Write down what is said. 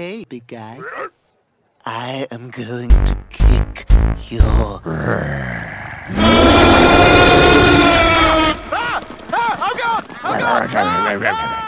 Hey, big guy. I am going to kick your. ah! Ah! Oh God! Oh God!